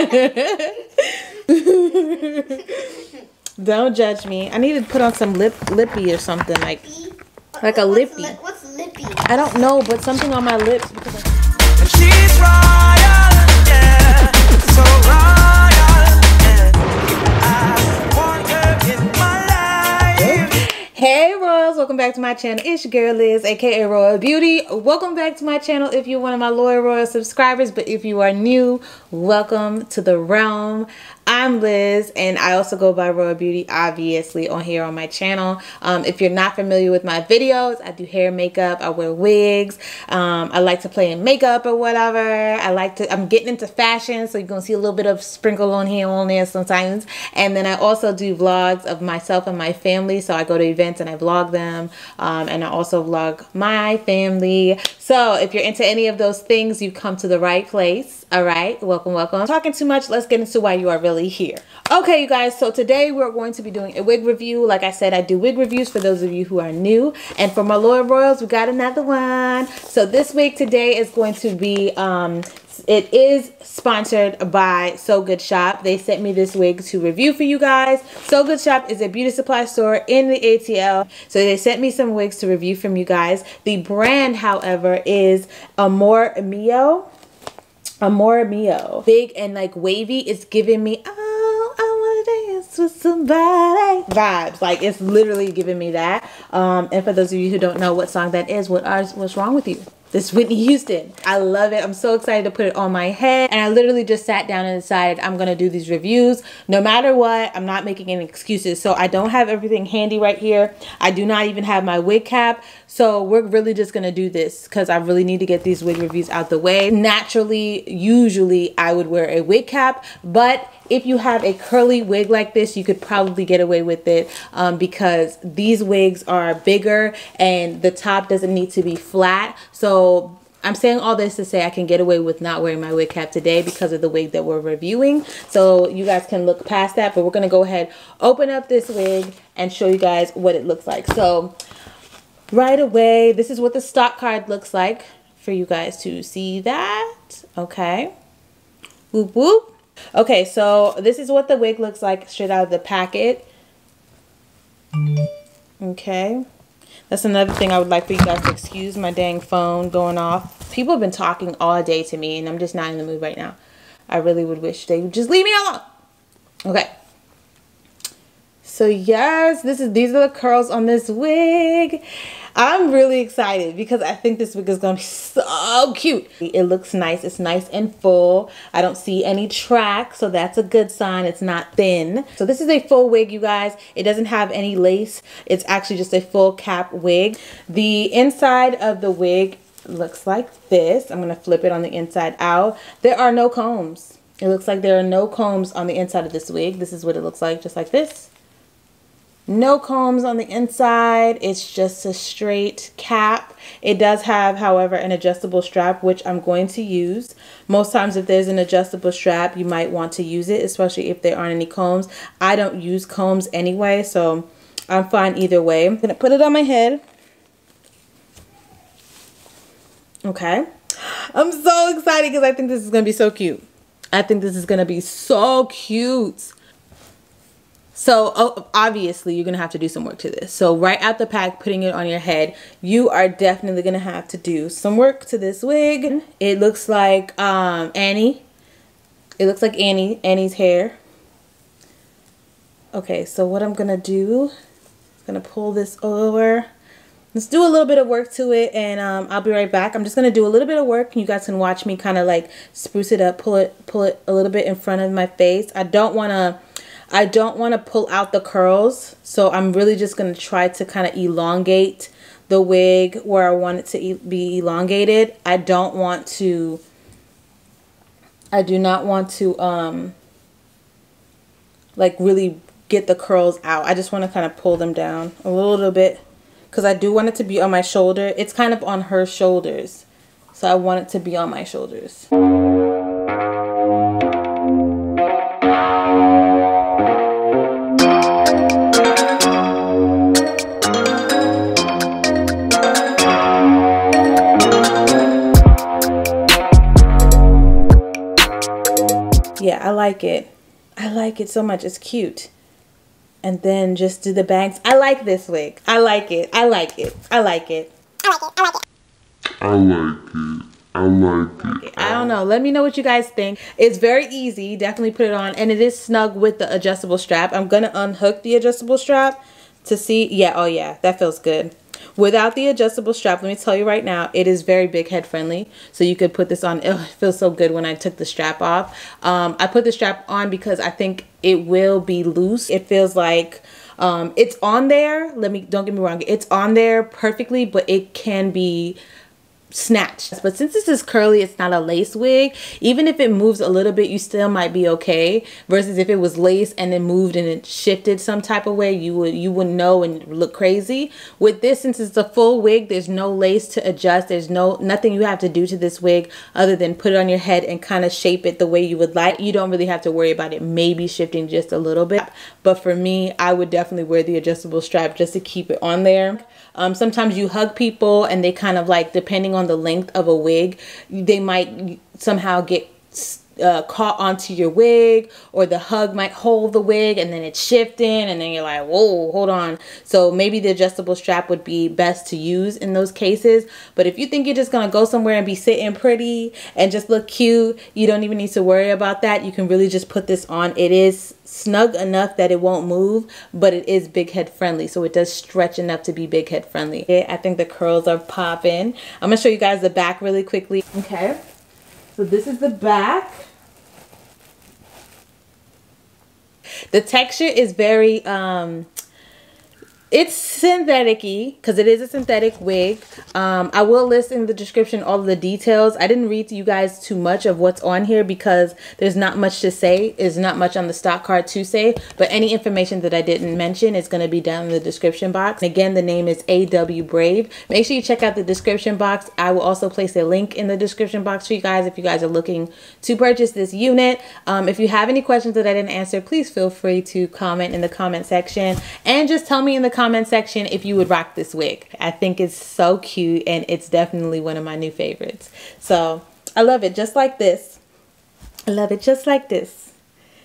Don't judge me. I need to put on some lip lippy or something like like a What's lippy. li- what's lippy? I don't know, but something on my lips because I back to my channel. It's your girl Liz, aka Royal Beautee. Welcome back to my channel if you're one of my loyal Royal subscribers, but if you are new, welcome to the realm. I'm Liz and I also go by Royal Beautee obviously on here on my channel. Um, if you're not familiar with my videos, I do hair makeup, I wear wigs, um, I like to play in makeup or whatever. I like to, I'm getting into fashion so you're gonna see a little bit of sprinkle on here on there sometimes. And then I also do vlogs of myself and my family. So I go to events and I vlog them um, and I also vlog my family. So if you're into any of those things, you've come to the right place. All right, welcome, welcome. Talking too much, let's get into why you are really here. Okay, you guys, so today we're going to be doing a wig review. Like I said, I do wig reviews for those of you who are new. And for my loyal royals, we got another one. So this wig today is going to be, um, it is sponsored by So Good Shop. They sent me this wig to review for you guys. So Good Shop is a beauty supply store in the ATL. So they sent me some wigs to review from you guys. The brand, however, is Amore Mio. Amore Mio. Big and like wavy. It's giving me, oh, I want to dance with somebody vibes. Like it's literally giving me that. Um, and for those of you who don't know what song that is, what what's wrong with you? This Whitney Houston. I love it. I'm so excited to put it on my head. And I literally just sat down and decided I'm to do these reviews. No matter what, I'm not making any excuses. So I don't have everything handy right here. I do not even have my wig cap. So we're really just to do this because I really need to get these wig reviews out the way. Naturally, usually I would wear a wig cap. But if you have a curly wig like this, you could probably get away with it um, because these wigs are bigger and the top doesn't need to be flat. So I'm saying all this to say I can get away with not wearing my wig cap today because of the wig that we're reviewing. So you guys can look past that, but we're going to go ahead, open up this wig and show you guys what it looks like. So right away, this is what the stock card looks like for you guys to see that. Okay. Whoop whoop. Okay, so this is what the wig looks like straight out of the packet. Okay. That's another thing I would like for you guys to excuse my dang phone going off. People have been talking all day to me and I'm just not in the mood right now. I really would wish they would just leave me alone. Okay. So yes, this is these are the curls on this wig. I'm really excited because I think this wig is going to be so cute. It looks nice. It's nice and full. I don't see any track, so that's a good sign. It's not thin. So this is a full wig, you guys. It doesn't have any lace. It's actually just a full cap wig. The inside of the wig looks like this. I'm going to flip it on the inside out. There are no combs. It looks like there are no combs on the inside of this wig. This is what it looks like, just like this. No combs on the inside. It's just a straight cap. It does have, however, an adjustable strap, which I'm going to use. Most times if there's an adjustable strap, you might want to use it, especially if there aren't any combs. I don't use combs anyway, so I'm fine either way. I'm going to put it on my head. Okay. I'm so excited because I think this is going to be so cute. I think this is going to be so cute. So oh, obviously you're going to have to do some work to this. So right out the pack, putting it on your head, you are definitely going to have to do some work to this wig. It looks like um, Annie. It looks like Annie, Annie's hair. Okay, so what I'm going to do, I'm going to pull this over. Let's do a little bit of work to it and um, I'll be right back. I'm just going to do a little bit of work. You guys can watch me kind of like spruce it up, pull it, pull it a little bit in front of my face. I don't want to I don't want to pull out the curls, so I'm really just going to try to kind of elongate the wig where I want it to be elongated. I don't want to, I do not want to, um, like really get the curls out. I just want to kind of pull them down a little bit because I do want it to be on my shoulder. It's kind of on her shoulders, so I want it to be on my shoulders. Yeah, I like it. I like it so much. It's cute. And then just do the bangs. I like this wig. I like it. I like it. I like it. I like it. I like it. I don't know. Let me know what you guys think. It's very easy. Definitely put it on. And it is snug with the adjustable strap. I'm going to unhook the adjustable strap to see. Yeah, oh yeah, that feels good. Without the adjustable strap, let me tell you right now, it is very big head friendly. So you could put this on. It feels so good when I took the strap off. Um, I put the strap on because I think it will be loose. It feels like um, it's on there. Let me, don't get me wrong. It's on there perfectly, but it can be snatched. But since this is curly, it's not a lace wig. Even if it moves a little bit, you still might be okay. Versus if it was lace and it moved and it shifted some type of way, you would you wouldn't know and look crazy. With this, since it's a full wig, there's no lace to adjust. There's no nothing you have to do to this wig other than put it on your head and kind of shape it the way you would like. You don't really have to worry about it maybe shifting just a little bit. But for me, I would definitely wear the adjustable strap just to keep it on there. Um, sometimes you hug people and they kind of like, depending on the length of a wig, they might somehow get uh, caught onto your wig or the hug might hold the wig and then it's shifting and then you're like whoa hold on. So maybe the adjustable strap would be best to use in those cases. But if you think you're just gonna go somewhere and be sitting pretty and just look cute you don't even need to worry about that. You can really just put this on. It is snug enough that it won't move but it is big head friendly so it does stretch enough to be big head friendly. I think the curls are popping. I'm gonna show you guys the back really quickly. Okay so this is the back The texture is very um it's synthetic-y because it is a synthetic wig. Um, I will list in the description all the details. I didn't read to you guys too much of what's on here because there's not much to say. There's not much on the stock card to say. But any information that I didn't mention is going to be down in the description box. And again, the name is AW Brave. Make sure you check out the description box. I will also place a link in the description box for you guys if you guys are looking to purchase this unit. Um, if you have any questions that I didn't answer, please feel free to comment in the comment section. And just tell me in the comment section if you would rock this wig. I think it's so cute and it's definitely one of my new favorites. So I love it just like this. I love it just like this.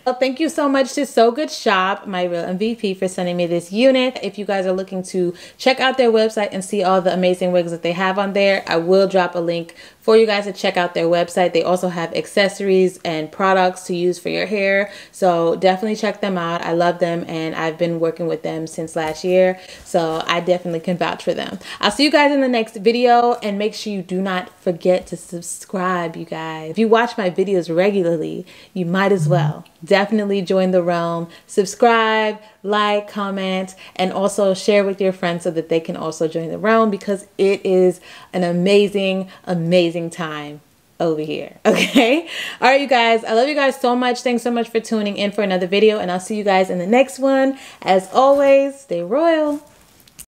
Well, thank you so much to So Good Shop, my real MVP, for sending me this unit. If you guys are looking to check out their website and see all the amazing wigs that they have on there, I will drop a link for you guys to check out their website. They also have accessories and products to use for your hair. So definitely check them out. I love them and I've been working with them since last year. So I definitely can vouch for them. I'll see you guys in the next video and make sure you do not forget to subscribe, you guys. If you watch my videos regularly, you might as well definitely join the realm. Subscribe, like, comment, and also share with your friends so that they can also join the realm because it is an amazing, amazing, amazing time over here. Okay. All right, you guys. I love you guys so much. Thanks so much for tuning in for another video, and I'll see you guys in the next one. As always, stay royal.